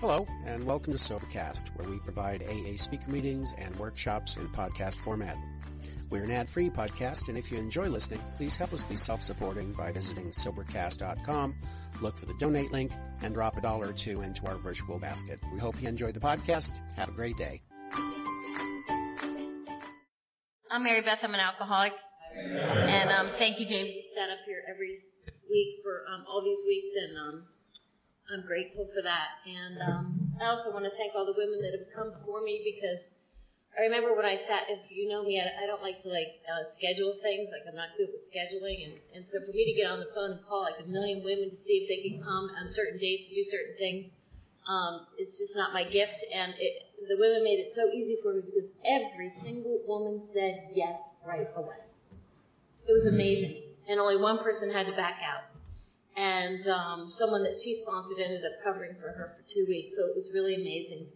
Hello, and welcome to Sobercast, where we provide AA speaker meetings and workshops in podcast format. We're an ad-free podcast, and if you enjoy listening, please help us be self-supporting by visiting Sobercast.com, look for the donate link, and drop a dollar or two into our virtual basket. We hope you enjoy the podcast. Have a great day. I'm Mary Beth. I'm an alcoholic. And um, thank you, James. You sat up here every week for um, all these weeks, and um, I'm grateful for that. And um, I also want to thank all the women that have come before me because I remember when I sat. If you know me, I, I don't like to like uh, schedule things. Like I'm not good with scheduling, and and so for me to get on the phone and call like a million women to see if they can come on certain dates to do certain things, um, it's just not my gift. And it, the women made it so easy for me because every single woman said yes right away. It was amazing, and only one person had to back out and um, someone that she sponsored ended up covering for her for two weeks. So it was really amazing.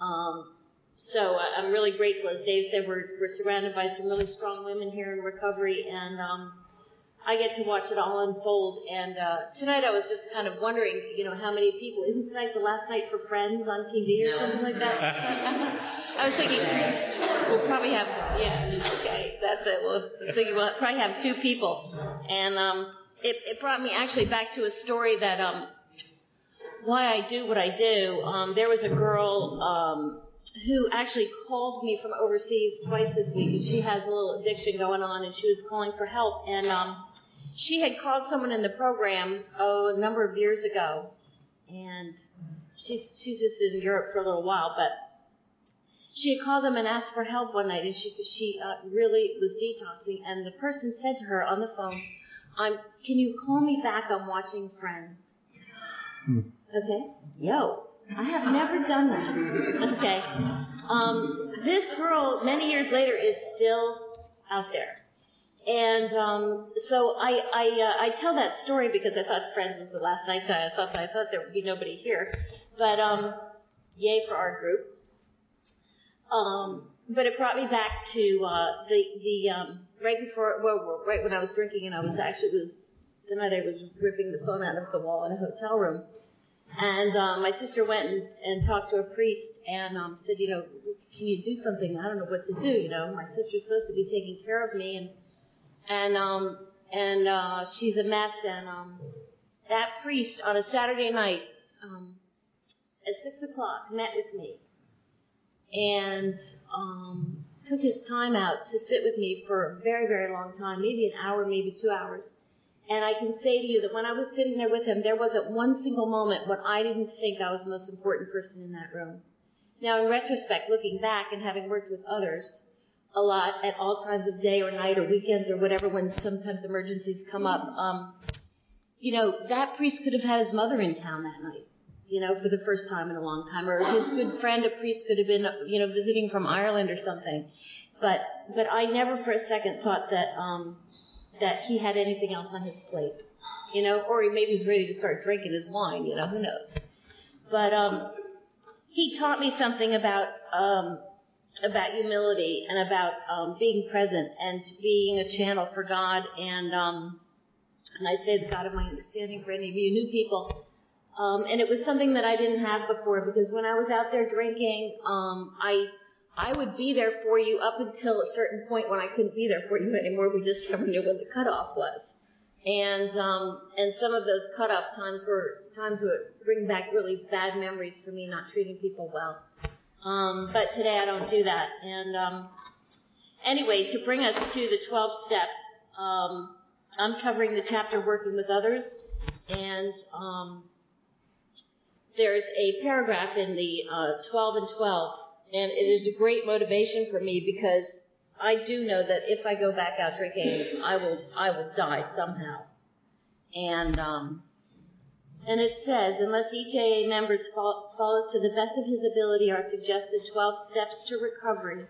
Um, so I, I'm really grateful. As Dave said, we're, we're surrounded by some really strong women here in recovery, and um, I get to watch it all unfold. And uh, tonight I was just kind of wondering, you know, how many people. Isn't tonight the last night for Friends on TV or something like that? I was thinking we'll probably have yeah, okay, that's it. Well, I was thinking we'll probably have two people, and um, it, it brought me actually back to a story that um, why I do what I do. Um, there was a girl um, who actually called me from overseas twice this week, and she has a little addiction going on, and she was calling for help. And um, she had called someone in the program oh a number of years ago, and she's she's just in Europe for a little while, but she had called them and asked for help one night, and she she uh, really was detoxing, and the person said to her on the phone I'm, can you call me back? I'm watching Friends. Okay? Yo. I have never done that. Okay. Um, this girl, many years later, is still out there. And um, so I I, uh, I tell that story because I thought Friends was the last night I saw, so I thought there would be nobody here. But um, yay for our group. Um, but it brought me back to uh, the the um, right before well right when I was drinking and I was actually was the night I was ripping the phone out of the wall in a hotel room, and um, my sister went and, and talked to a priest and um, said, you know, can you do something? I don't know what to do. You know, my sister's supposed to be taking care of me and and um and uh, she's a mess and um that priest on a Saturday night um at six o'clock met with me and um, took his time out to sit with me for a very, very long time, maybe an hour, maybe two hours. And I can say to you that when I was sitting there with him, there wasn't one single moment when I didn't think I was the most important person in that room. Now, in retrospect, looking back and having worked with others a lot at all times of day or night or weekends or whatever, when sometimes emergencies come up, um, you know, that priest could have had his mother in town that night you know, for the first time in a long time, or his good friend, a priest, could have been, you know, visiting from Ireland or something. But but I never for a second thought that um, that he had anything else on his plate, you know, or he maybe was ready to start drinking his wine, you know, who knows. But um, he taught me something about um, about humility and about um, being present and being a channel for God and um, and I say the God of my understanding for any of you new people um, and it was something that I didn't have before because when I was out there drinking, um, I I would be there for you up until a certain point when I couldn't be there for you anymore. We just never knew when the cutoff was. And um, and some of those cutoff times were times would bring back really bad memories for me not treating people well. Um, but today I don't do that. And um, anyway, to bring us to the 12th step, um, I'm covering the chapter working with others, and um, there's a paragraph in the uh, 12 and 12, and it is a great motivation for me because I do know that if I go back out drinking, I will I will die somehow. And um, and it says, unless each AA member follows to the best of his ability our suggested 12 steps to recovery,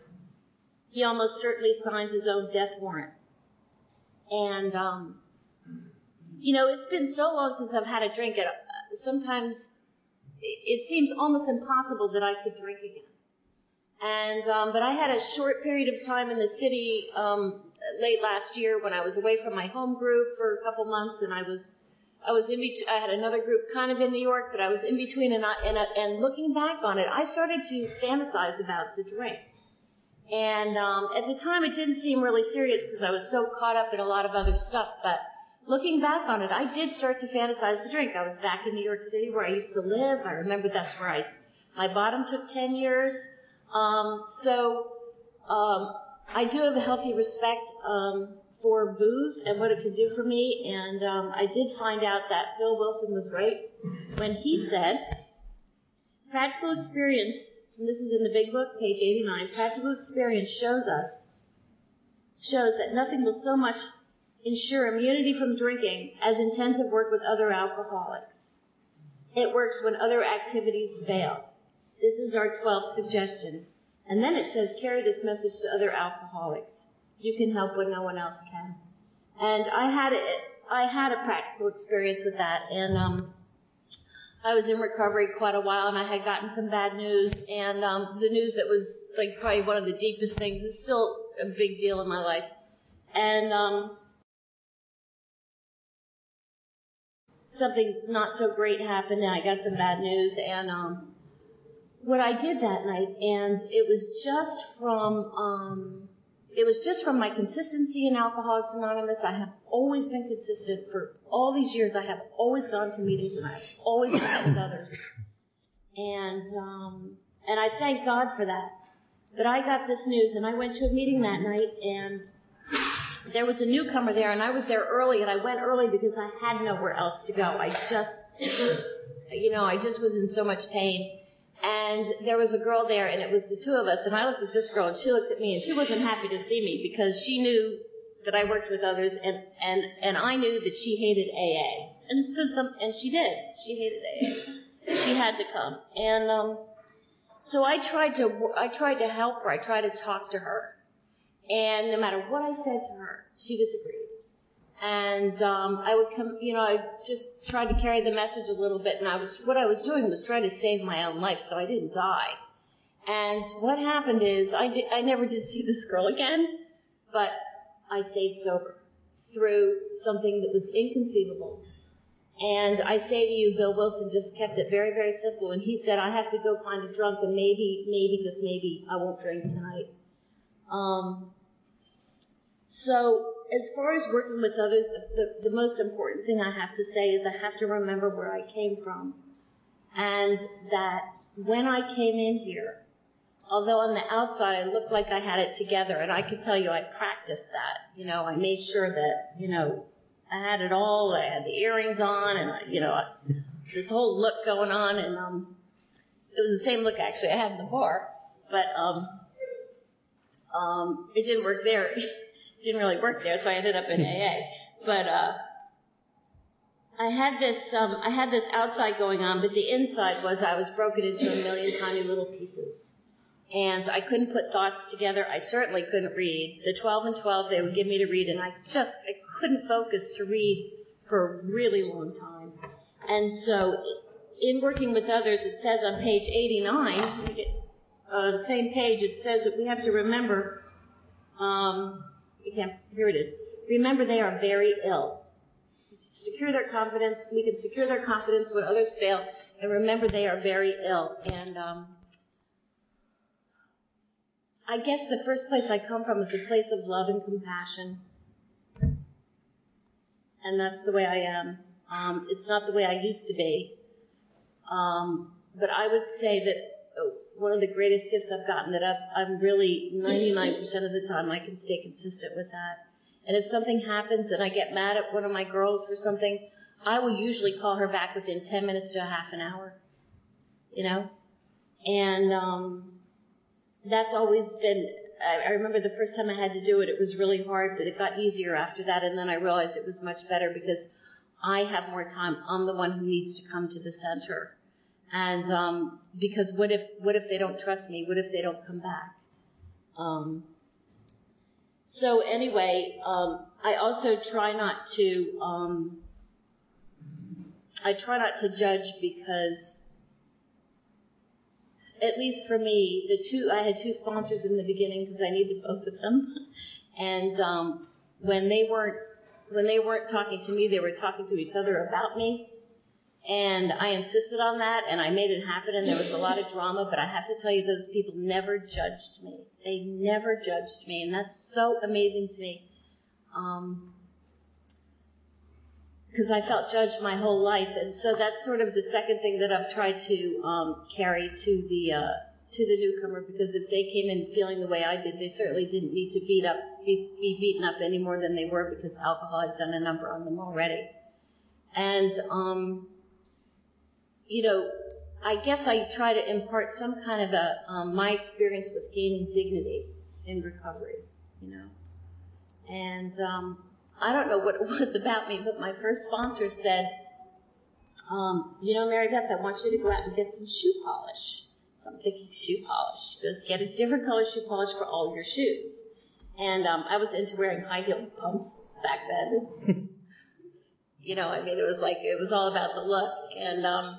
he almost certainly signs his own death warrant. And um, you know, it's been so long since I've had a drink. It, uh, sometimes it seems almost impossible that I could drink again. And um, but I had a short period of time in the city um, late last year when I was away from my home group for a couple months, and I was I was in between, I had another group kind of in New York, but I was in between and I, and, and looking back on it, I started to fantasize about the drink. And, um, at the time it didn't seem really serious because I was so caught up in a lot of other stuff, but looking back on it, I did start to fantasize the drink. I was back in New York City where I used to live. I remember that's where I, my bottom took 10 years. Um, so, um, I do have a healthy respect, um, for booze and what it could do for me. And um, I did find out that Bill Wilson was right when he said, practical experience, and this is in the big book, page 89, practical experience shows us, shows that nothing will so much ensure immunity from drinking as intensive work with other alcoholics. It works when other activities fail. This is our 12th suggestion. And then it says, carry this message to other alcoholics you can help when no one else can. And I had a, I had a practical experience with that, and um, I was in recovery quite a while, and I had gotten some bad news, and um, the news that was like probably one of the deepest things is still a big deal in my life, and um, something not so great happened, and I got some bad news, and um, what I did that night, and it was just from um, it was just from my consistency in Alcoholics Anonymous. I have always been consistent for all these years. I have always gone to meetings and I've always with others. And, um, and I thank God for that. But I got this news and I went to a meeting that night and there was a newcomer there and I was there early and I went early because I had nowhere else to go. I just, you know, I just was in so much pain. And there was a girl there, and it was the two of us. And I looked at this girl, and she looked at me, and she wasn't happy to see me because she knew that I worked with others, and and and I knew that she hated AA. And so some, and she did. She hated AA. She had to come, and um, so I tried to I tried to help her. I tried to talk to her, and no matter what I said to her, she disagreed. And um, I would come, you know, I just tried to carry the message a little bit, and I was what I was doing was trying to save my own life, so I didn't die. And what happened is I did, I never did see this girl again, but I stayed sober through something that was inconceivable. And I say to you, Bill Wilson just kept it very, very simple. And he said, I have to go find a drunk, and maybe, maybe, just maybe, I won't drink tonight. Um, so as far as working with others, the, the, the, most important thing I have to say is I have to remember where I came from. And that when I came in here, although on the outside I looked like I had it together, and I can tell you I practiced that. You know, I made sure that, you know, I had it all, I had the earrings on, and, I, you know, this whole look going on, and, um, it was the same look actually I had in the bar, but, um, um, it didn't work there. didn't really work there, so I ended up in AA. But uh, I had this um, I had this outside going on, but the inside was I was broken into a million tiny little pieces, and I couldn't put thoughts together. I certainly couldn't read. The 12 and 12 they would give me to read, and I just I couldn't focus to read for a really long time. And so, in working with others, it says on page 89, uh, the same page, it says that we have to remember um, here it is. Remember, they are very ill. Secure their confidence. We can secure their confidence when others fail. And remember, they are very ill. And um, I guess the first place I come from is a place of love and compassion. And that's the way I am. Um, it's not the way I used to be. Um, but I would say that one of the greatest gifts I've gotten that I've, I'm really 99% of the time I can stay consistent with that. And if something happens and I get mad at one of my girls for something, I will usually call her back within 10 minutes to a half an hour. You know? And, um, that's always been, I, I remember the first time I had to do it, it was really hard, but it got easier after that. And then I realized it was much better because I have more time. I'm the one who needs to come to the center. And um, because what if what if they don't trust me? What if they don't come back? Um, so anyway, um, I also try not to. Um, I try not to judge because, at least for me, the two I had two sponsors in the beginning because I needed both of them, and um, when they weren't when they weren't talking to me, they were talking to each other about me. And I insisted on that, and I made it happen, and there was a lot of drama, but I have to tell you, those people never judged me. They never judged me, and that's so amazing to me. Um, because I felt judged my whole life, and so that's sort of the second thing that I've tried to um, carry to the uh, to the newcomer. Because if they came in feeling the way I did, they certainly didn't need to beat up be, be beaten up any more than they were because alcohol had done a number on them already. And um, you know, I guess I try to impart some kind of a um, my experience with gaining dignity in recovery. You know, and um, I don't know what it was about me, but my first sponsor said, um, you know, Mary Beth, I want you to go out and get some shoe polish. So I'm thinking shoe polish. She goes, get a different color shoe polish for all your shoes. And um, I was into wearing high heel pumps back then. you know, I mean, it was like it was all about the look. And um,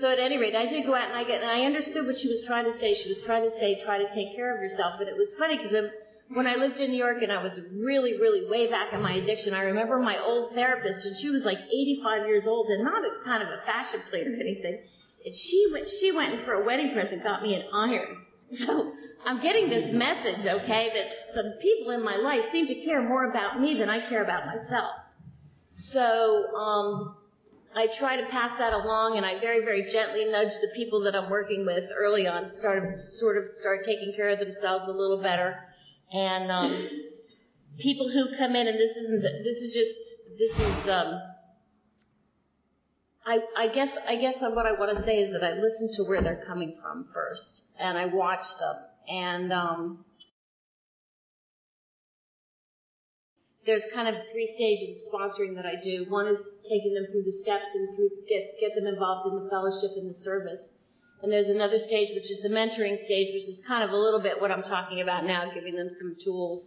so at any rate, I did go out and I get, and I understood what she was trying to say. She was trying to say, try to take care of yourself. But it was funny because when I lived in New York and I was really, really way back in my addiction, I remember my old therapist, and she was like 85 years old and not a kind of a fashion plate or anything. And she went, she went in for a wedding present, got me an iron. So I'm getting this message, okay, that some people in my life seem to care more about me than I care about myself. So, um, I try to pass that along and I very, very gently nudge the people that I'm working with early on to start, sort of start taking care of themselves a little better. And um, people who come in, and this isn't, this is just, this is, um, I, I guess, I guess what I want to say is that I listen to where they're coming from first, and I watch them, and um, there's kind of three stages of sponsoring that I do. One is taking them through the steps and through get get them involved in the fellowship and the service. And there's another stage, which is the mentoring stage, which is kind of a little bit what I'm talking about now, giving them some tools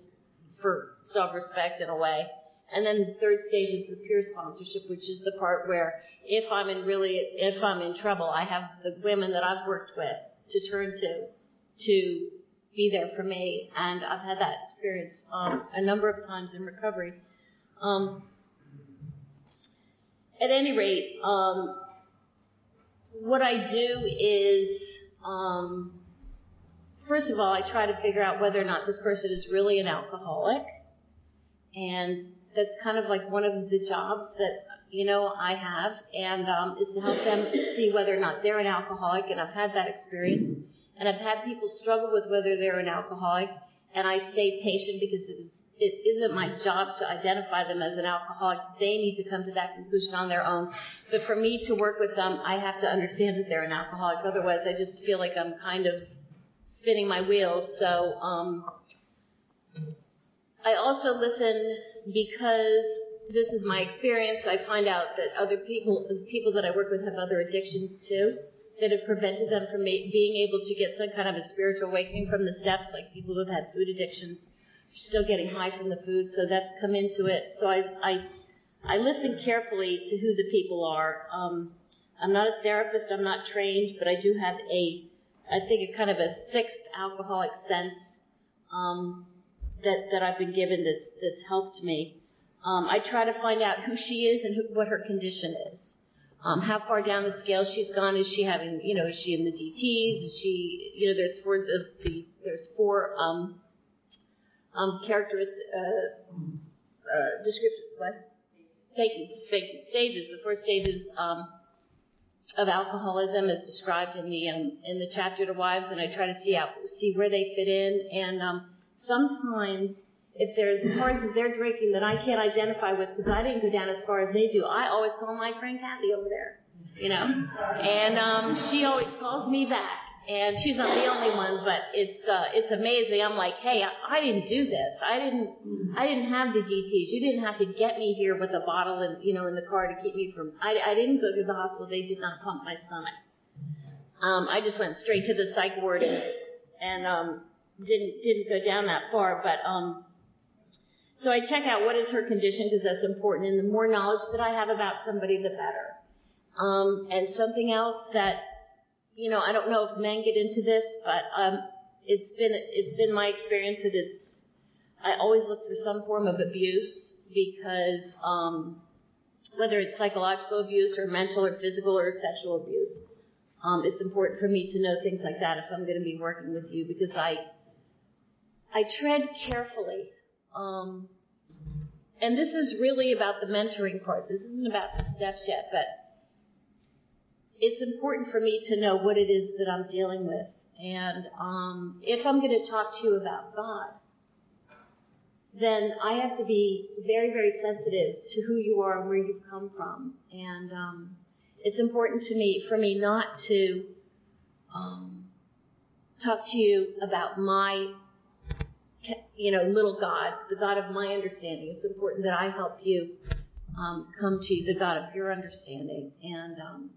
for self-respect in a way. And then the third stage is the peer sponsorship, which is the part where if I'm in really, if I'm in trouble, I have the women that I've worked with to turn to, to be there for me. And I've had that experience um, a number of times in recovery. Um, at any rate, um, what I do is, um, first of all, I try to figure out whether or not this person is really an alcoholic, and that's kind of like one of the jobs that you know I have, and um, is to help them see whether or not they're an alcoholic, and I've had that experience, and I've had people struggle with whether they're an alcoholic, and I stay patient because it is it isn't my job to identify them as an alcoholic. They need to come to that conclusion on their own. But for me to work with them, I have to understand that they're an alcoholic. Otherwise, I just feel like I'm kind of spinning my wheels. So, um, I also listen because this is my experience. I find out that other people, people that I work with have other addictions too that have prevented them from being able to get some kind of a spiritual awakening from the steps, like people who've had food addictions still getting high from the food, so that's come into it. So I, I, I listen carefully to who the people are. Um, I'm not a therapist, I'm not trained, but I do have a, I think a kind of a sixth alcoholic sense um, that that I've been given that's that's helped me. Um, I try to find out who she is and who, what her condition is. Um, how far down the scale she's gone? Is she having, you know, is she in the DTS? Is she, you know, there's four the, the there's four um, um, characteristics, uh, uh, what? Thank you, thank you. Stages. The first stages um, of alcoholism is described in the um, in the chapter to wives, and I try to see out see where they fit in. And um, sometimes, if there's parts of their drinking that I can't identify with because I didn't go down as far as they do, I always call my friend Kathy over there, you know, and um, she always calls me back and she's not the only one, but it's uh, it's amazing. I'm like, hey, I, I didn't do this. I didn't I didn't have the DTS. You didn't have to get me here with a bottle and you know in the car to keep me from. I, I didn't go to the hospital. They did not pump my stomach. Um, I just went straight to the psych ward and and um, didn't didn't go down that far. But um, so I check out what is her condition because that's important. And the more knowledge that I have about somebody, the better. Um, and something else that you know, I don't know if men get into this, but um, it's been it's been my experience that it's I always look for some form of abuse because um, whether it's psychological abuse or mental or physical or sexual abuse, um, it's important for me to know things like that if I'm going to be working with you because I I tread carefully. Um, and this is really about the mentoring part. This isn't about the steps yet, but it's important for me to know what it is that I'm dealing with. And um, if I'm going to talk to you about God, then I have to be very, very sensitive to who you are and where you've come from. And um, it's important to me for me not to um, talk to you about my, you know, little God, the God of my understanding. It's important that I help you um, come to the God of your understanding and um,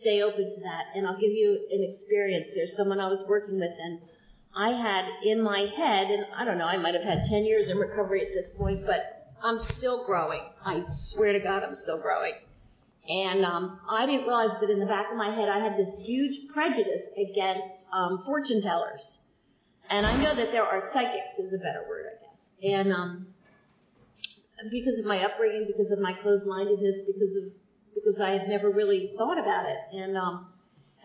stay open to that. And I'll give you an experience. There's someone I was working with, and I had in my head, and I don't know, I might have had 10 years in recovery at this point, but I'm still growing. I swear to God, I'm still growing. And um, I didn't realize that in the back of my head I had this huge prejudice against um, fortune tellers. And I know that there are psychics is a better word, I guess. And um, because of my upbringing, because of my closed-mindedness, because of because I had never really thought about it. And um,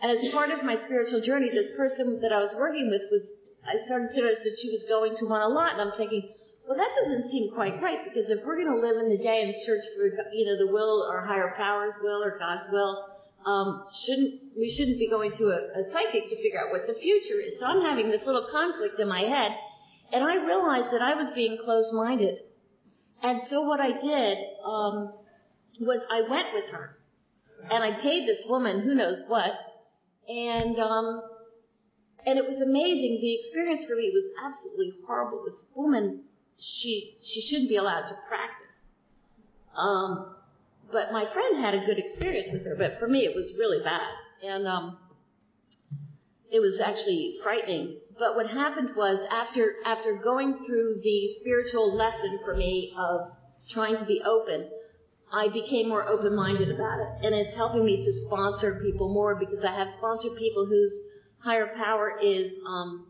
and as part of my spiritual journey, this person that I was working with was I started to notice that she was going to one a lot, and I'm thinking, well, that doesn't seem quite right because if we're going to live in the day and search for, you know, the will or higher powers will or God's will, um, shouldn't we shouldn't be going to a, a psychic to figure out what the future is. So I'm having this little conflict in my head, and I realized that I was being closed-minded. And so what I did um, was I went with her, and I paid this woman who knows what, and um, and it was amazing. The experience for me was absolutely horrible. This woman she she shouldn't be allowed to practice. Um, but my friend had a good experience with her, but for me it was really bad, and um, it was actually frightening. But what happened was after after going through the spiritual lesson for me of trying to be open, I became more open-minded about it, and it's helping me to sponsor people more because I have sponsored people whose higher power is um,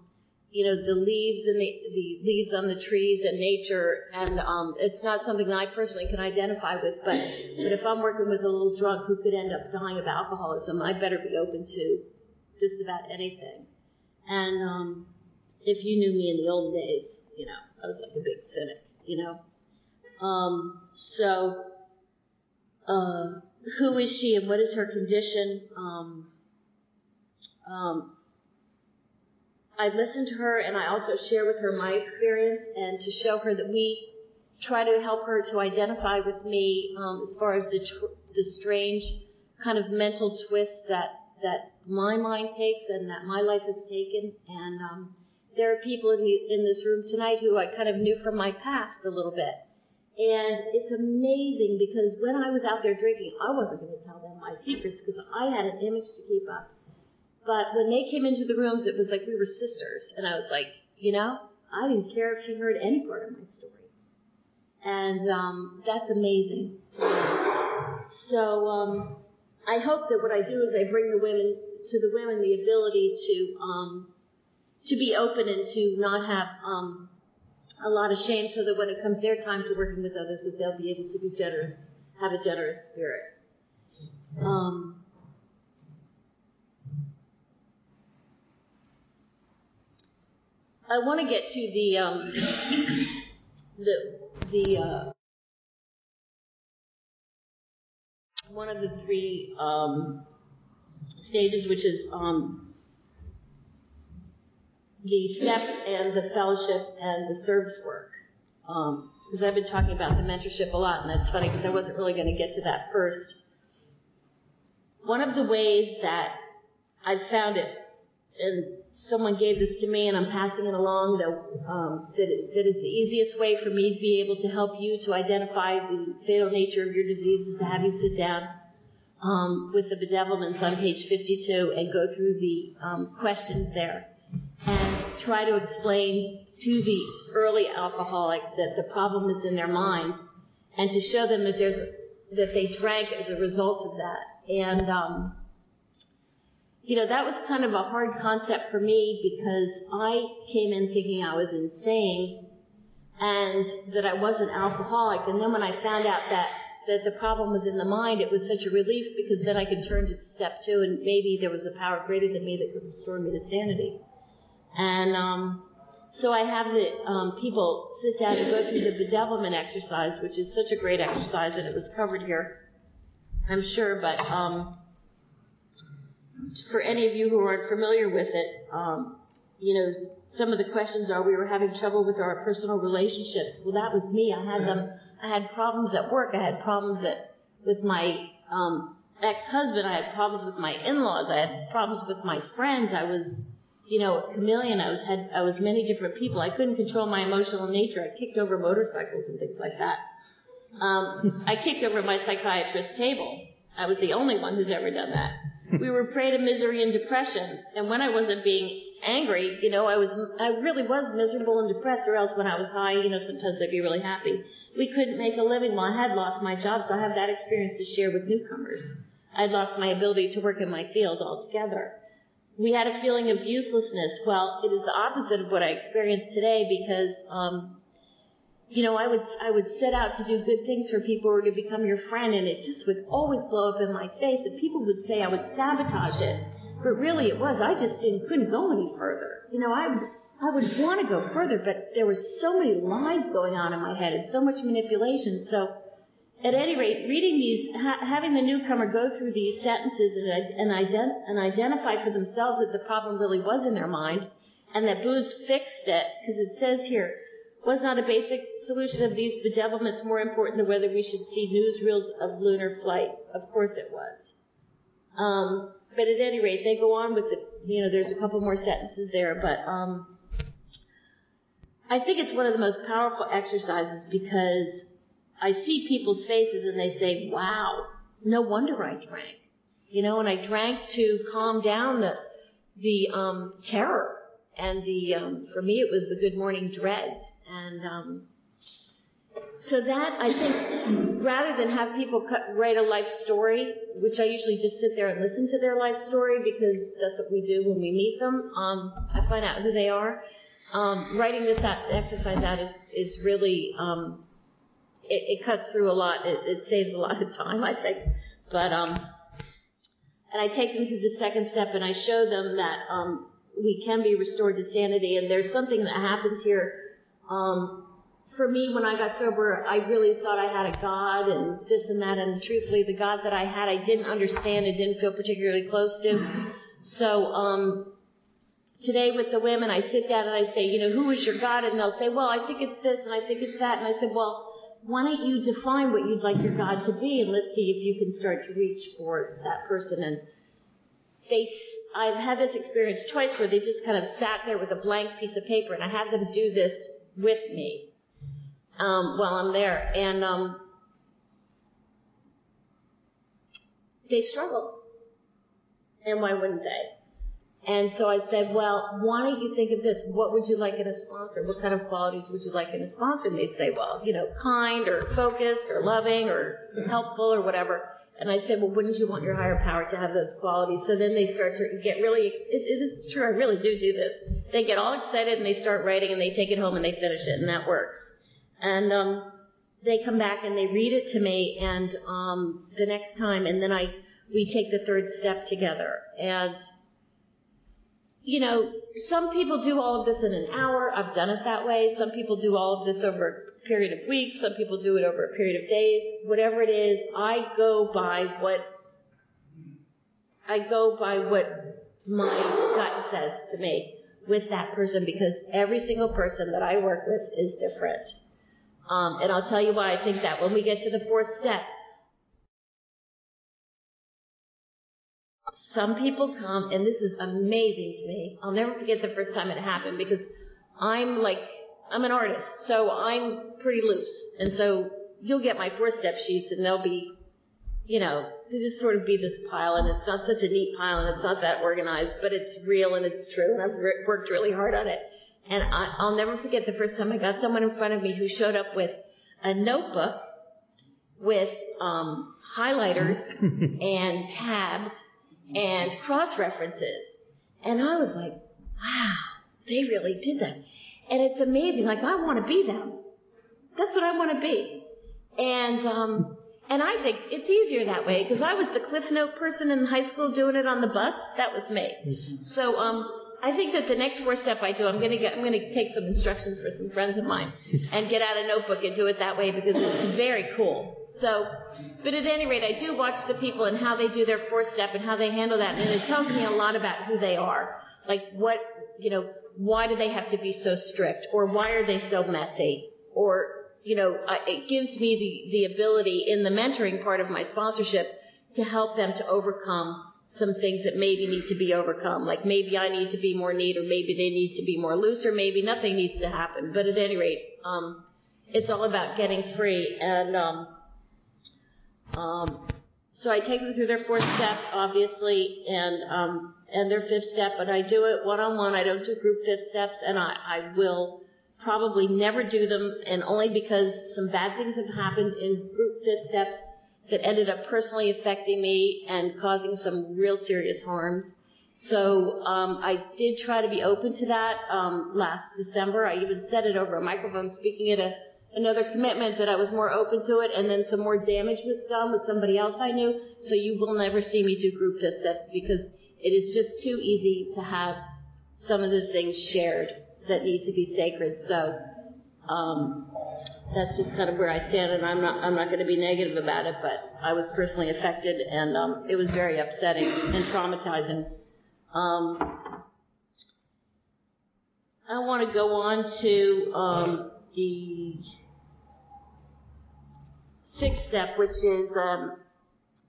you know, the leaves and the, the leaves on the trees and nature, and um, it's not something that I personally can identify with. But but if I'm working with a little drunk who could end up dying of alcoholism, I better be open to just about anything. And um, if you knew me in the old days, you know, I was like a big cynic, you know. Um, so, uh, who is she and what is her condition? Um, um, I listen to her and I also share with her my experience and to show her that we try to help her to identify with me um, as far as the tr- the strange kind of mental twist that that my mind takes and that my life has taken. And um, there are people in the, in this room tonight who I kind of knew from my past a little bit. And it's amazing because when I was out there drinking, I wasn't going to tell them my secrets because I had an image to keep up. But when they came into the rooms, it was like we were sisters. And I was like, you know, I didn't care if she heard any part of my story. And um, that's amazing. So um, I hope that what I do is I bring the women to the women the ability to um, to be open and to not have um, a lot of shame, so that when it comes their time to working with others, that they'll be able to be generous, have a generous spirit. Um, I want to get to the um, the the uh, one of the three um, stages, which is um, the steps and the fellowship and the service work. Because um, I've been talking about the mentorship a lot, and that's funny because I wasn't really going to get to that first. One of the ways that I found it, and someone gave this to me and I'm passing it along that, um, that, it, that is the easiest way for me to be able to help you to identify the fatal nature of your disease is to have you sit down um, with the bedevilments on page 52 and go through the um, questions there and try to explain to the early alcoholic that the problem is in their mind and to show them that there's that they drank as a result of that. And um, you know, that was kind of a hard concept for me because I came in thinking I was insane and that I wasn't alcoholic. And then when I found out that that the problem was in the mind, it was such a relief because then I could turn to step two, and maybe there was a power greater than me that could restore me to sanity. And um, so I have the um, people sit down and go through the bedevilment exercise, which is such a great exercise, and it was covered here, I'm sure. But um, for any of you who aren't familiar with it, um, you know, some of the questions are we were having trouble with our personal relationships. Well, that was me. I had them. I had problems at work. I had problems at with my um, ex-husband. I had problems with my in-laws. I had problems with my friends. I was, you know, a chameleon. I was had I was many different people. I couldn't control my emotional nature. I kicked over motorcycles and things like that. Um, I kicked over my psychiatrist's table. I was the only one who's ever done that. We were prey to misery and depression. And when I wasn't being angry, you know, I was, I really was miserable and depressed, or else when I was high, you know, sometimes I'd be really happy. We couldn't make a living. Well, I had lost my job, so I have that experience to share with newcomers. I'd lost my ability to work in my field altogether. We had a feeling of uselessness. Well, it is the opposite of what I experience today because, um, you know, I would I would set out to do good things for people or to become your friend, and it just would always blow up in my face. And people would say I would sabotage it but really it was, I just didn't, couldn't go any further. You know, I, I would want to go further, but there was so many lies going on in my head and so much manipulation. So, at any rate, reading these, ha- having the newcomer go through these sentences and, and, ident- and identify for themselves that the problem really was in their mind, and that booze fixed it, because it says here, was not a basic solution of these bedevilments more important than whether we should see newsreels of lunar flight? Of course it was. Um, but at any rate, they go on with the, You know, there's a couple more sentences there, but um, I think it's one of the most powerful exercises because I see people's faces and they say, "Wow, no wonder I drank." You know, and I drank to calm down the the um, terror and the um, for me it was the good morning dreads and um, so that I think rather than have people cut, write a life story, which I usually just sit there and listen to their life story because that's what we do when we meet them. Um, I find out who they are. Um, writing this out, exercise out is is really um, it, it cuts through a lot. It, it saves a lot of time, I think. But um, and I take them to the second step and I show them that um, we can be restored to sanity. And there's something that happens here. Um, for me, when I got sober, I really thought I had a God and this and that, and truthfully, the God that I had, I didn't understand and didn't feel particularly close to. So, um, today with the women, I sit down and I say, you know, who is your God? And they'll say, well, I think it's this and I think it's that. And I said, well, why don't you define what you'd like your God to be and let's see if you can start to reach for that person. And they, I've had this experience twice where they just kind of sat there with a blank piece of paper and I had them do this with me um, while I'm there, and um, they struggle. And why wouldn't they? And so I said, well, why don't you think of this? What would you like in a sponsor? What kind of qualities would you like in a sponsor? And they'd say, well, you know, kind or focused or loving or helpful or whatever. And I said, well, wouldn't you want your higher power to have those qualities? So then they start to get really, it is true, I really do do this. They get all excited and they start writing and they take it home and they finish it and that works. And um, they come back and they read it to me, and um, the next time, and then I we take the third step together. And you know, some people do all of this in an hour. I've done it that way. Some people do all of this over a period of weeks. Some people do it over a period of days. Whatever it is, I go by what I go by what my gut says to me with that person because every single person that I work with is different. Um, and I'll tell you why I think that when we get to the fourth step. Some people come, and this is amazing to me. I'll never forget the first time it happened because I'm like, I'm an artist, so I'm pretty loose. And so you'll get my four step sheets and they'll be, you know, they just sort of be this pile and it's not such a neat pile and it's not that organized, but it's real and it's true and I've worked really hard on it. And I, I'll never forget the first time I got someone in front of me who showed up with a notebook with um, highlighters and tabs and cross references. And I was like, wow, they really did that. And it's amazing. Like, I want to be them. That's what I want to be. And, um, and I think it's easier that way because I was the Cliff Note person in high school doing it on the bus. That was me. Mm-hmm. So, um, I think that the next four step I do, I'm gonna get, I'm gonna take some instructions for some friends of mine and get out a notebook and do it that way because it's very cool. So, but at any rate, I do watch the people and how they do their four step and how they handle that, and it tells me a lot about who they are. Like what, you know, why do they have to be so strict, or why are they so messy, or you know, it gives me the the ability in the mentoring part of my sponsorship to help them to overcome some things that maybe need to be overcome. Like maybe I need to be more neat, or maybe they need to be more loose, or maybe nothing needs to happen. But at any rate, um, it's all about getting free. And um, um, so I take them through their fourth step, obviously, and um, and their fifth step. But I do it one on one. I don't do group fifth steps, and I, I will probably never do them, and only because some bad things have happened in group fifth steps that ended up personally affecting me and causing some real serious harms. So um, I did try to be open to that um, last December. I even said it over a microphone, speaking at a, another commitment that I was more open to it, and then some more damage was done with somebody else I knew. So you will never see me do group steps because it is just too easy to have some of the things shared that need to be sacred. So um, that's just kind of where I stand, and I'm not I'm not going to be negative about it, but I was personally affected, and um, it was very upsetting and traumatizing. Um, I want to go on to um, the sixth step, which is um,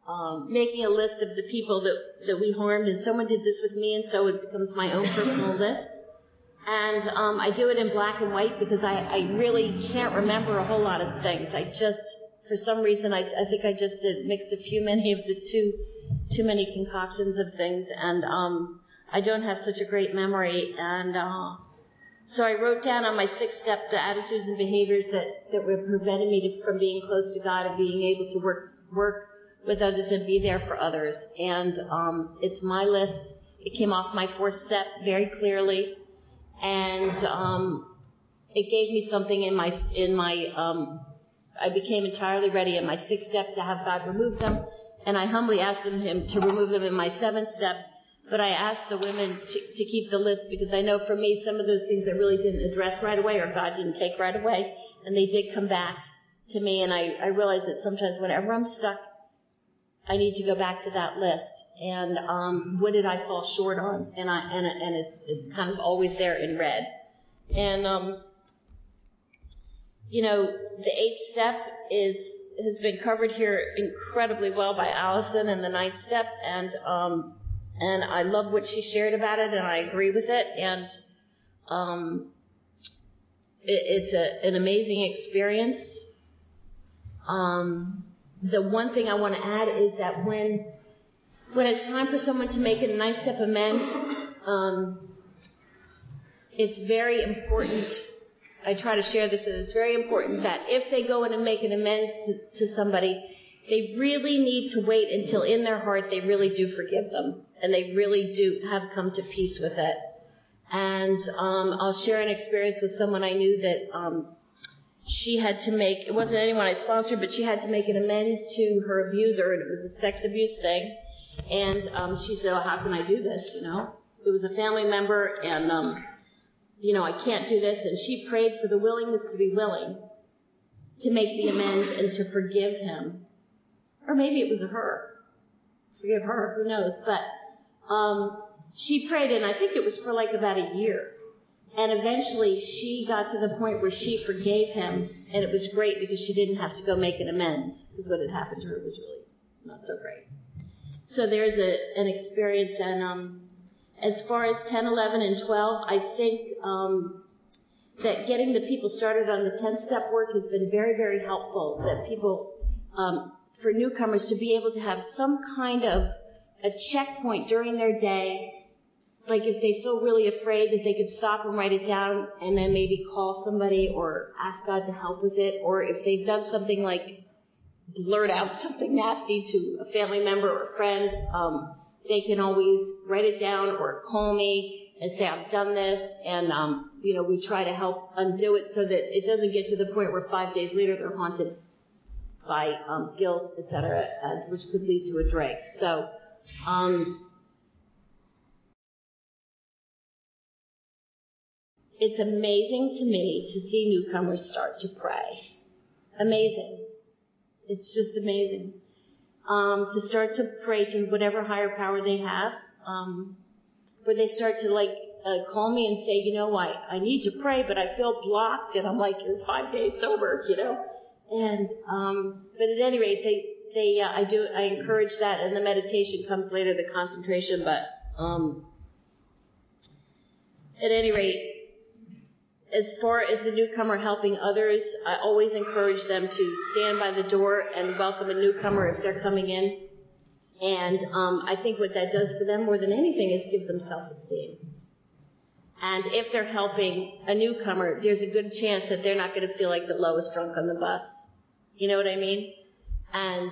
um, making a list of the people that that we harmed, and someone did this with me, and so it becomes my own personal list. And um, I do it in black and white because I, I really can't remember a whole lot of things. I just, for some reason, I, I think I just did mixed a few many of the too too many concoctions of things, and um, I don't have such a great memory. And uh, so I wrote down on my sixth step the attitudes and behaviors that that were preventing me to, from being close to God and being able to work work with others and be there for others. And um, it's my list. It came off my fourth step very clearly and um, it gave me something in my in my. Um, I became entirely ready in my sixth step to have God remove them, and I humbly asked him, him to remove them in my seventh step. But I asked the women to, to keep the list because I know for me some of those things I really didn't address right away or God didn't take right away, and they did come back to me. And I, I realized that sometimes whenever I'm stuck, I need to go back to that list and um, what did I fall short on? And I and and it's it's kind of always there in red. And um, you know, the eighth step is has been covered here incredibly well by Allison, and the ninth step, and um, and I love what she shared about it, and I agree with it, and um, it, it's a, an amazing experience. Um, the one thing I want to add is that when when it's time for someone to make a ninth step amends, um, it's very important. I try to share this, and it's very important that if they go in and make an amends to, to somebody, they really need to wait until in their heart they really do forgive them and they really do have come to peace with it. And um, I'll share an experience with someone I knew that um, she had to make. It wasn't anyone I sponsored, but she had to make an amends to her abuser, and it was a sex abuse thing. And um, she said, "Oh, how can I do this?" You know, it was a family member, and um, you know, I can't do this. And she prayed for the willingness to be willing to make the amends and to forgive him, or maybe it was a her. Forgive her, who knows? But um, she prayed, and I think it was for like about a year. And eventually, she got to the point where she forgave him, and it was great because she didn't have to go make an amends. Because what had happened to her was really not so great. So there's a, an experience. And um, as far as 10, 11, and 12, I think um, that getting the people started on the 10 step work has been very, very helpful. That people, um, for newcomers, to be able to have some kind of a checkpoint during their day. Like if they feel really afraid that they could stop and write it down and then maybe call somebody or ask God to help with it. Or if they've done something like blurt out something nasty to a family member or a friend, um, they can always write it down or call me and say, I've done this, and, um, you know, we try to help undo it so that it doesn't get to the point where five days later they're haunted by um, guilt, et cetera, uh, which could lead to a drag. So, um, it's amazing to me to see newcomers start to pray. Amazing. It's just amazing. Um, to start to pray to whatever higher power they have. Um, where they start to like uh, call me and say, you know, I, I need to pray, but I feel blocked. And I'm like, you're five days sober, you know? And, um, but at any rate, they, they, uh, I do, I encourage that and the meditation comes later, the concentration, but, um, at any rate, as far as the newcomer helping others, I always encourage them to stand by the door and welcome a newcomer if they're coming in. And um, I think what that does for them more than anything is give them self-esteem. And if they're helping a newcomer, there's a good chance that they're not going to feel like the lowest drunk on the bus. You know what I mean? And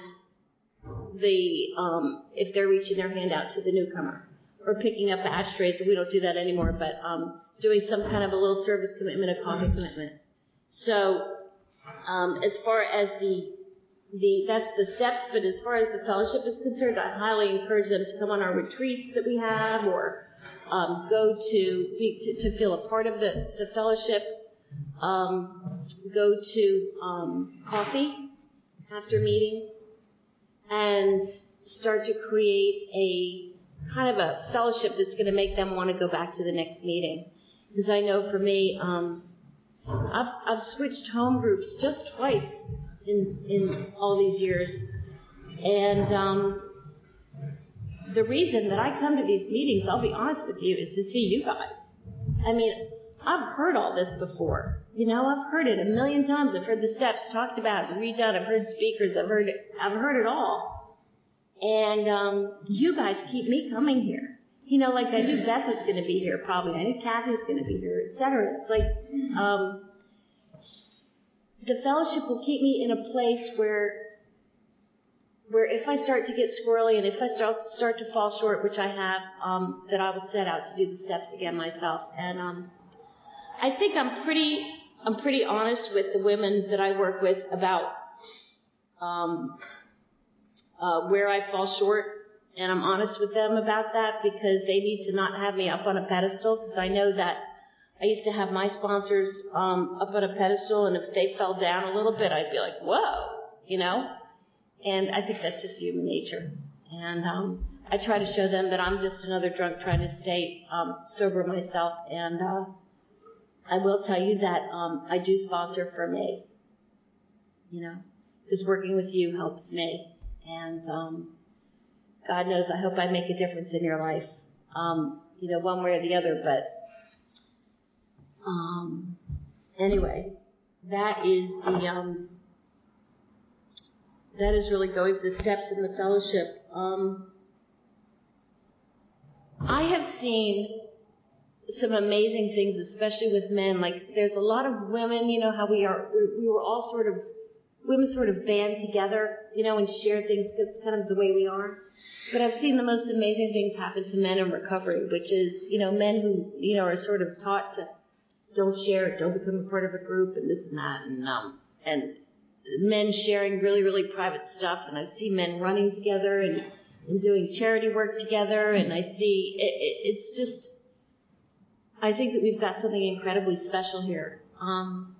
the um, if they're reaching their hand out to the newcomer or picking up ashtrays, we don't do that anymore, but um, doing some kind of a little service commitment, a coffee commitment. So um, as far as the the that's the steps, but as far as the fellowship is concerned, I highly encourage them to come on our retreats that we have or um, go to, be, to to feel a part of the the fellowship. Um, go to um, coffee after meetings and start to create a kind of a fellowship that's going to make them want to go back to the next meeting. Because I know for me, um, I've, I've switched home groups just twice in, in all these years. And um, the reason that I come to these meetings, I'll be honest with you, is to see you guys. I mean, I've heard all this before. You know, I've heard it a million times. I've heard the steps talked about redone. I've heard speakers. I've heard I've heard it all. And um, you guys keep me coming here. You know, like I knew Beth was going to be here probably. I knew Kathy was going to be here, et cetera. It's like um, the fellowship will keep me in a place where where if I start to get squirrely and if I start start to fall short, which I have, um, that I will set out to do the steps again myself. And um, I think I'm pretty I'm pretty honest with the women that I work with about um, uh, where I fall short, and I'm honest with them about that because they need to not have me up on a pedestal because I know that I used to have my sponsors um, up on a pedestal, and if they fell down a little bit, I'd be like, "Whoa," you know. And I think that's just human nature. And um, I try to show them that I'm just another drunk trying to stay um, sober myself. And uh, I will tell you that um, I do sponsor for May. You know, because working with you helps me. And um, God knows, I hope I make a difference in your life. Um, you know, one way or the other, but um, anyway, that is the um, that is really going the steps in the fellowship. Um, I have seen some amazing things, especially with men. Like there's a lot of women, you know how we are. We, we were all sort of women sort of band together, you know, and share things. That's kind of the way we are. But I've seen the most amazing things happen to men in recovery, which is, you know, men who, you know, are sort of taught to don't share, it, don't become a part of a group, and this and that, and um, and men sharing really, really private stuff, and I see men running together and, and doing charity work together, and I see it, it, it's just, I think that we've got something incredibly special here. Um,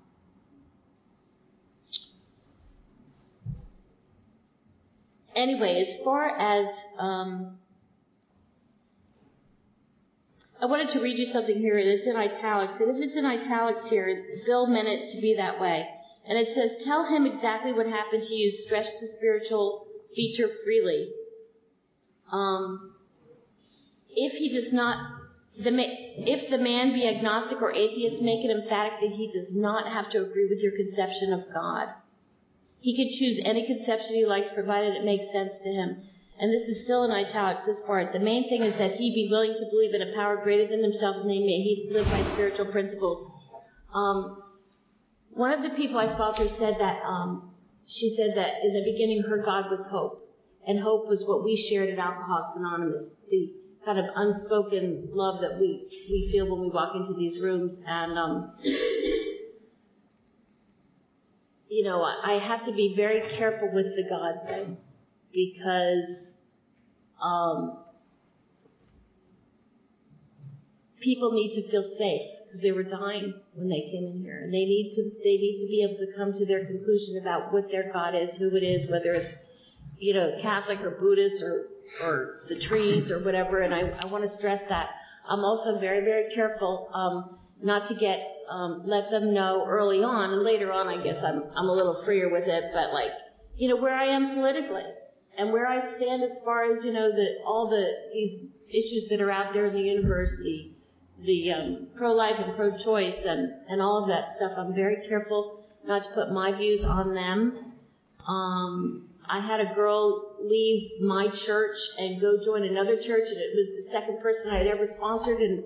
anyway, as far as um, I wanted to read you something here, it's in italics. And if it's in italics here, Bill meant it to be that way. And it says, tell him exactly what happened to you. Stretch the spiritual feature freely. Um, if he does not, the, ma- if the man be agnostic or atheist, make it emphatic that he does not have to agree with your conception of God. He can choose any conception he likes, provided it makes sense to him. And this is still in italics, this part. The main thing is that he be willing to believe in a power greater than himself, and may he live by spiritual principles. Um, one of the people I sponsored said that um, she said that in the beginning her God was hope, and hope was what we shared at Alcoholics Anonymous. The kind of unspoken love that we, we feel when we walk into these rooms. And, um, you know, I have to be very careful with the God thing because um, people need to feel safe because they were dying when they came in here, and they need to they need to be able to come to their conclusion about what their God is, who it is, whether it's you know Catholic or Buddhist or or the trees or whatever. And I, I want to stress that. I'm also very very careful um, not to get um, let them know early on, and later on I guess I'm I'm a little freer with it, but like you know where I am politically and where I stand as far as you know the all the these issues that are out there in the universe, the the um, pro-life and pro-choice and and all of that stuff. I'm very careful not to put my views on them. Um, I had a girl leave my church and go join another church, and it was the second person I had ever sponsored and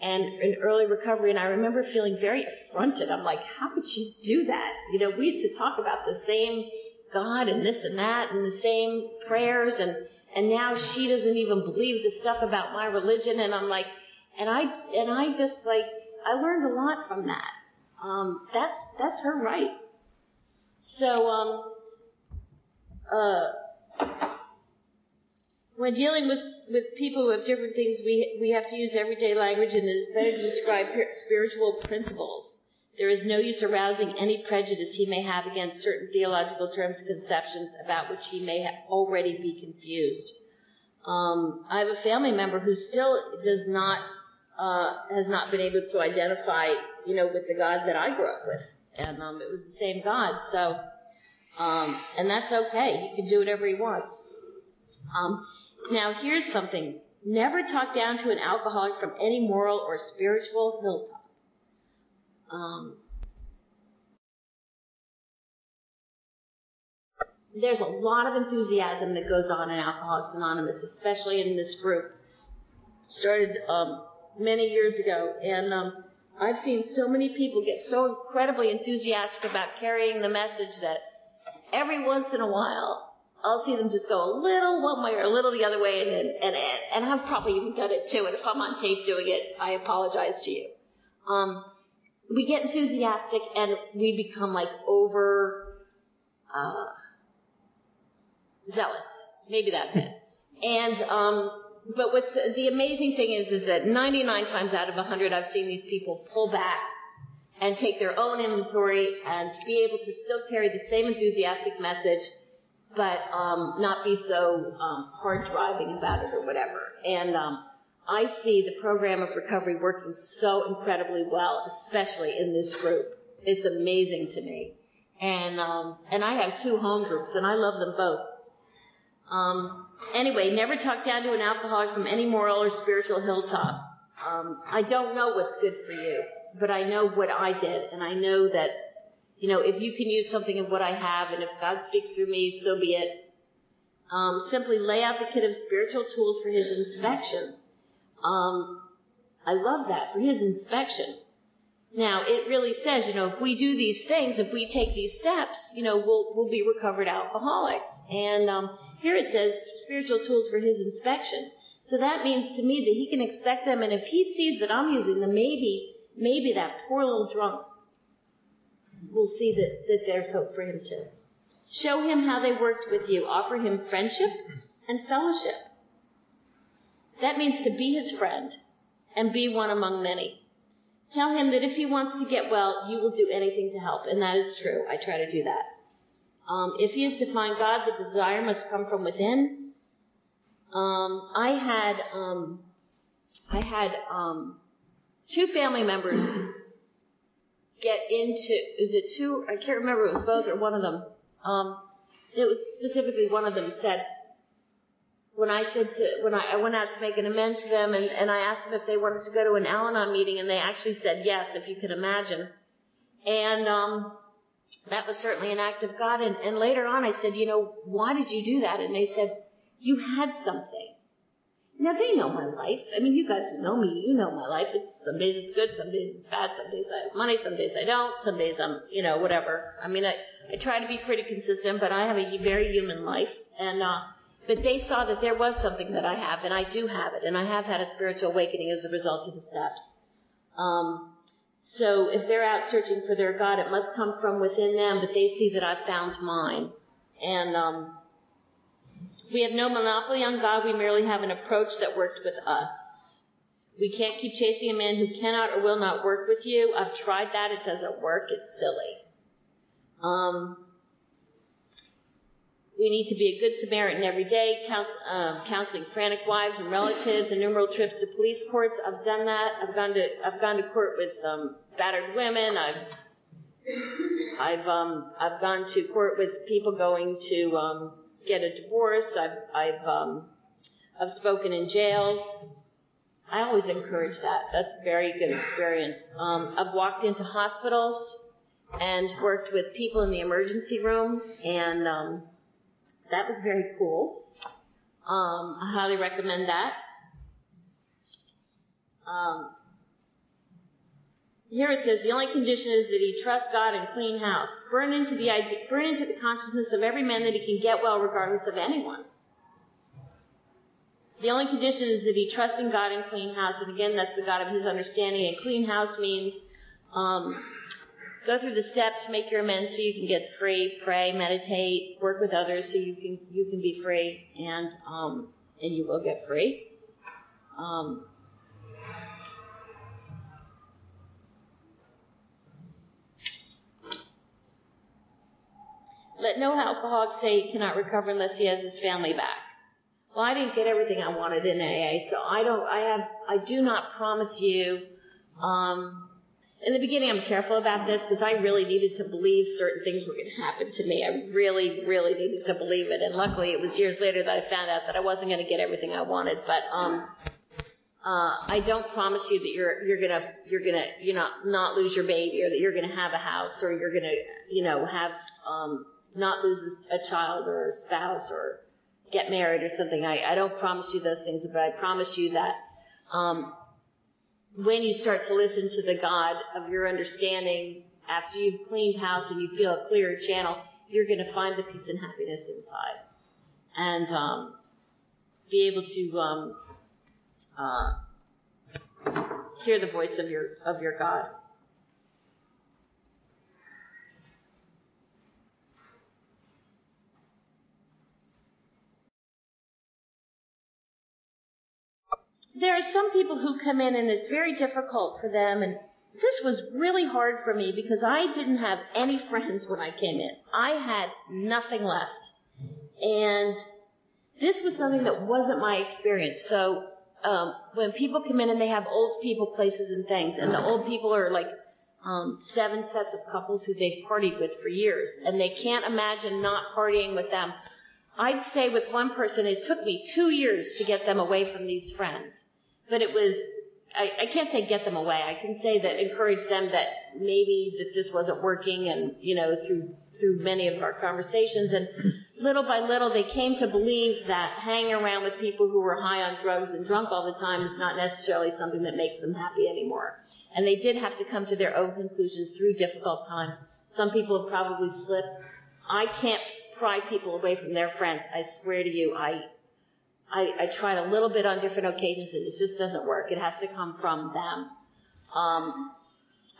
and in early recovery. And I remember feeling very affronted. I'm like, how could she do that? You know, we used to talk about the same God and this and that and the same prayers and and now she doesn't even believe the stuff about my religion and I'm like and I and I just like I learned a lot from that. Um, that's that's her right. So um, uh, when dealing with with people who have different things, we we have to use everyday language, and it is better to describe spiritual principles. There is no use arousing any prejudice he may have against certain theological terms and conceptions about which he may already be confused. Um, I have a family member who still does not uh, has not been able to identify, you know, with the God that I grew up with, and um, it was the same God. So, um, and that's okay. He can do whatever he wants. Um, now, here's something: never talk down to an alcoholic from any moral or spiritual hilltop. Um, there's a lot of enthusiasm that goes on in Alcoholics Anonymous, especially in this group. Started um, many years ago, and um, I've seen so many people get so incredibly enthusiastic about carrying the message that every once in a while I'll see them just go a little one way or a little the other way, and and and, and I've probably even done it too. And if I'm on tape doing it, I apologize to you. Um, we get enthusiastic and we become like over uh, zealous. Maybe that's it. And um, but what's the amazing thing is is that 99 times out of 100 I've seen these people pull back and take their own inventory and to be able to still carry the same enthusiastic message but um, not be so um, hard driving about it or whatever. And um, I see the program of recovery working so incredibly well, especially in this group. It's amazing to me. And um, and I have two home groups, and I love them both. Um, anyway, never talk down to an alcoholic from any moral or spiritual hilltop. Um, I don't know what's good for you, but I know what I did, and I know that you know if you can use something of what I have, and if God speaks through me, so be it. Um, simply lay out the kit of spiritual tools for His inspection. Um, I love that for his inspection. Now it really says, you know, if we do these things, if we take these steps, you know, we'll we'll be recovered alcoholics. And um, here it says spiritual tools for his inspection. So that means to me that he can expect them, and if he sees that I'm using them, maybe maybe that poor little drunk will see that that there's hope for him too. Show him how they worked with you. Offer him friendship and fellowship. That means to be his friend and be one among many. Tell him that if he wants to get well, you will do anything to help, and that is true. I try to do that. Um, if he is to find God, the desire must come from within. Um, I had um, I had um, two family members get into is it two? I can't remember. It was both or one of them. Um, it was specifically one of them said, when I said to, when I, I went out to make an amends to them and, and I asked them if they wanted to go to an Al Anon meeting and they actually said yes, if you can imagine. And, um, that was certainly an act of God. And, and later on I said, you know, why did you do that? And they said, you had something. Now they know my life. I mean, you guys who know me, you know my life. It's some days it's good, some days it's bad, some days I have money, some days I don't, some days I'm, you know, whatever. I mean, I, I try to be pretty consistent, but I have a very human life. And, uh, But they saw that there was something that I have, and I do have it, and I have had a spiritual awakening as a result of the steps. Um, so if they're out searching for their God, it must come from within them, but they see that I've found mine. And um, we have no monopoly on God, we merely have an approach that worked with us. We can't keep chasing a man who cannot or will not work with you. I've tried that, it doesn't work, it's silly. Um, we need to be a good Samaritan every day, um, counseling frantic wives and relatives, innumerable trips to police courts. I've done that. I've gone to I've gone to court with um, battered women. I've I've um, I've gone to court with people going to um, get a divorce. I've I've um, I've spoken in jails. I always encourage that. That's a very good experience. Um, I've walked into hospitals and worked with people in the emergency room and um, that was very cool. Um, I highly recommend that. Um, here it says the only condition is that he trust God and clean house. Burn into the idea, burn into the consciousness of every man that he can get well regardless of anyone. The only condition is that he trusts in God and clean house. And again, that's the God of his understanding. And clean house means um, Go through the steps, make your amends so you can get free, pray, meditate, work with others so you can you can be free and um, and you will get free. Um, let no alcoholic say he cannot recover unless he has his family back. Well, I didn't get everything I wanted in AA, so I don't. I have. I do not promise you. Um, in the beginning, I'm careful about this because I really needed to believe certain things were going to happen to me. I really, really needed to believe it. And luckily, it was years later that I found out that I wasn't going to get everything I wanted. But um, uh, I don't promise you that you're you're gonna you're gonna you know not lose your baby or that you're gonna have a house or you're gonna you know have um, not lose a child or a spouse or get married or something. I, I don't promise you those things, but I promise you that um, when you start to listen to the God of your understanding after you've cleaned house and you feel a clearer channel, you're going to find the peace and happiness inside, and um, be able to um, uh, hear the voice of your of your God. There are some people who come in and it's very difficult for them and this was really hard for me because I didn't have any friends when I came in. I had nothing left. And this was something that wasn't my experience. So um, when people come in and they have old people places and things, and the old people are like um, seven sets of couples who they've partied with for years, and they can't imagine not partying with them. I'd say with one person, it took me two years to get them away from these friends but it was I, I can't say get them away. I can say that encourage them that maybe that this wasn't working, and you know through through many of our conversations, and little by little they came to believe that hanging around with people who were high on drugs and drunk all the time is not necessarily something that makes them happy anymore. And they did have to come to their own conclusions through difficult times. Some people have probably slipped. I can't pry people away from their friends. I swear to you, I I, I tried a little bit on different occasions and it just doesn't work. It has to come from them. Um,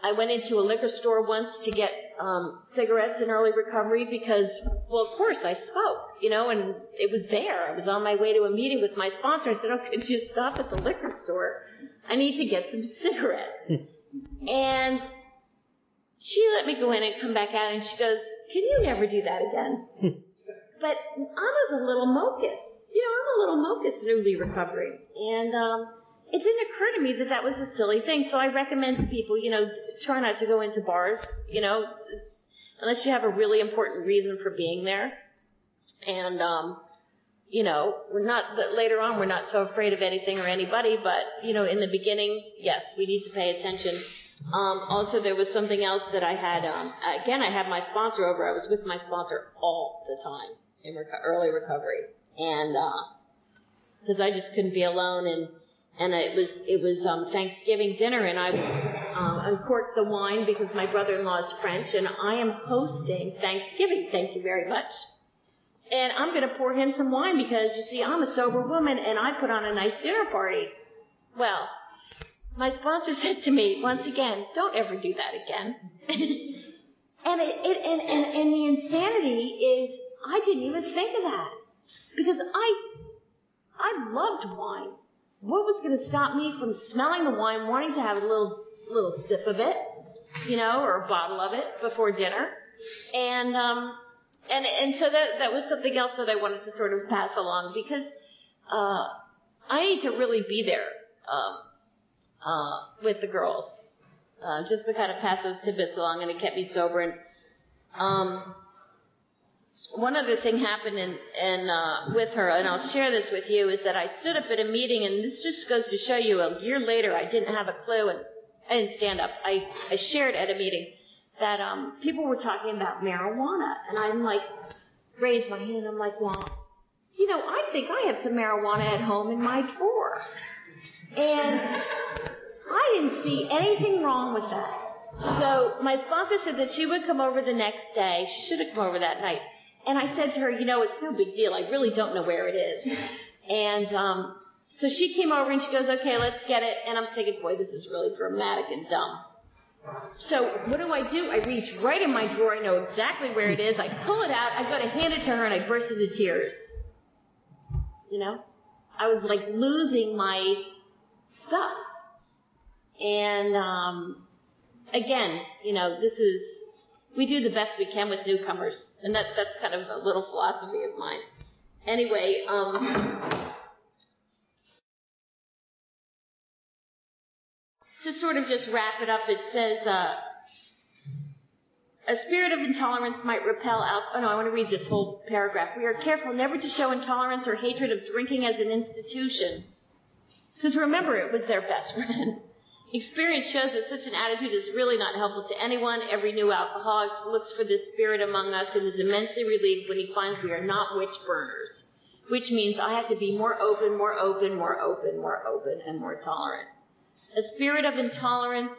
I went into a liquor store once to get um, cigarettes in early recovery because, well, of course I smoke, you know, and it was there. I was on my way to a meeting with my sponsor. I said, "Oh, could you stop at the liquor store? I need to get some cigarettes." and she let me go in and come back out, and she goes, "Can you never do that again?" but I was a little mocus you know, I'm a little mocus newly recovering. And um, it didn't occur to me that that was a silly thing. So I recommend to people, you know, try not to go into bars, you know, unless you have a really important reason for being there. And, um, you know, we're not, but later on we're not so afraid of anything or anybody, but, you know, in the beginning, yes, we need to pay attention. Um, also, there was something else that I had, um, again, I had my sponsor over. I was with my sponsor all the time in reco- early recovery and uh because uh, I just couldn't be alone and and it was it was um, Thanksgiving dinner and I was um, uncorked the wine because my brother-in-law is French and I am hosting Thanksgiving. Thank you very much. and I'm going to pour him some wine because you see, I'm a sober woman and I put on a nice dinner party. Well, my sponsor said to me once again, don't ever do that again. and it, it and, and, and the insanity is I didn't even think of that because I, I loved wine. What was going to stop me from smelling the wine, wanting to have a little, little sip of it, you know, or a bottle of it before dinner? And, um, and and so that that was something else that I wanted to sort of pass along because uh, I need to really be there um, uh, with the girls, uh, just to kind of pass those tidbits along, and it kept me sober. And um, one other thing happened in, in uh, with her, and I'll share this with you, is that I stood up at a meeting, and this just goes to show you. A year later, I didn't have a clue, and I didn't stand up. I I shared at a meeting that um, people were talking about marijuana, and I'm like, raised my hand. I'm like, well, you know, I think I have some marijuana at home in my drawer, and I didn't see anything wrong with that. So my sponsor said that she would come over the next day. She should have come over that night. And I said to her, you know, it's no big deal. I really don't know where it is. And um, so she came over and she goes, okay, let's get it. And I'm thinking, boy, this is really dramatic and dumb. So what do I do? I reach right in my drawer. I know exactly where it is. I pull it out. I go to hand it to her, and I burst into tears. You know, I was like losing my stuff. And um, again, you know, this is we do the best we can with newcomers, and that that's kind of a little philosophy of mine. Anyway, um, to sort of just wrap it up, it says, uh, a spirit of intolerance might repel out. Oh no, I want to read this whole paragraph. We are careful never to show intolerance or hatred of drinking as an institution. Because remember, it was their best friend. Experience shows that such an attitude is really not helpful to anyone. Every new alcoholic looks for this spirit among us and is immensely relieved when he finds we are not witch burners. Which means I have to be more open, more open, more open, more open, and more tolerant. A spirit of intolerance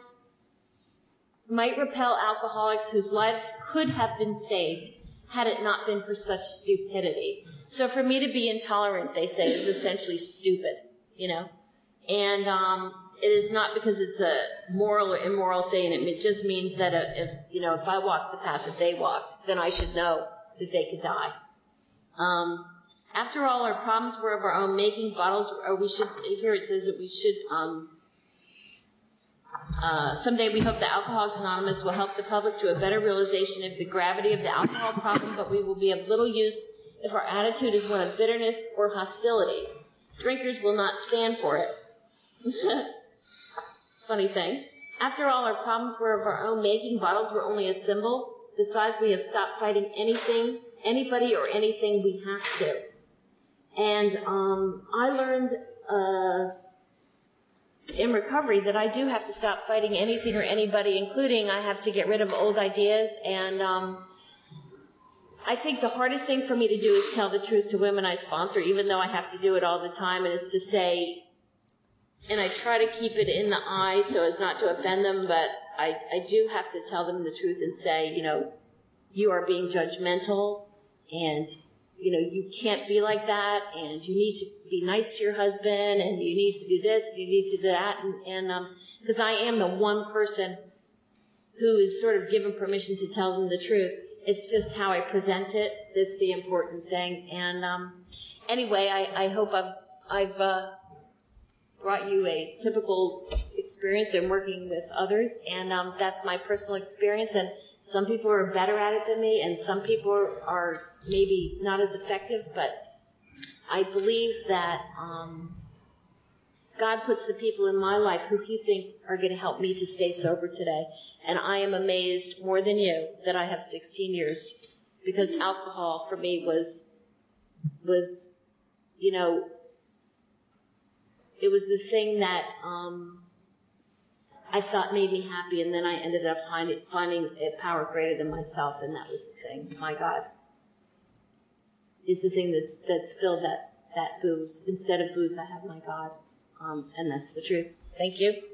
might repel alcoholics whose lives could have been saved had it not been for such stupidity. So for me to be intolerant, they say, is essentially stupid, you know? And um, it is not because it's a moral or immoral thing. It just means that if, you know, if I walked the path that they walked, then I should know that they could die. Um, after all, our problems were of our own making. Bottles, or we should, here it says that we should um, uh, someday we hope that Alcoholics Anonymous will help the public to a better realization of the gravity of the alcohol problem, but we will be of little use if our attitude is one of bitterness or hostility. Drinkers will not stand for it. Funny thing. After all, our problems were of our own making. Bottles were only a symbol. Besides, we have stopped fighting anything, anybody, or anything we have to. And um, I learned. Uh, in recovery that I do have to stop fighting anything or anybody, including I have to get rid of old ideas. And um, I think the hardest thing for me to do is tell the truth to women I sponsor, even though I have to do it all the time. And it's to say, and I try to keep it in the eye so as not to offend them, but I, I do have to tell them the truth and say, you know, you are being judgmental and you know, you can't be like that, and you need to be nice to your husband, and you need to do this, and you need to do that, and, and um, because I am the one person who is sort of given permission to tell them the truth. It's just how I present it that's the important thing. And um, anyway, I, I hope I've I've uh, brought you a typical experience in working with others, and um, that's my personal experience. And some people are better at it than me, and some people are maybe not as effective, but I believe that um, God puts the people in my life who He think are going to help me to stay sober today. And I am amazed more than you that I have 16 years because alcohol for me was was you know it was the thing that um, I thought made me happy, and then I ended up finding, finding a power greater than myself, and that was the thing. My God is the thing that's that's filled that that booze. Instead of booze, I have my God, um, and that's the truth. Thank you.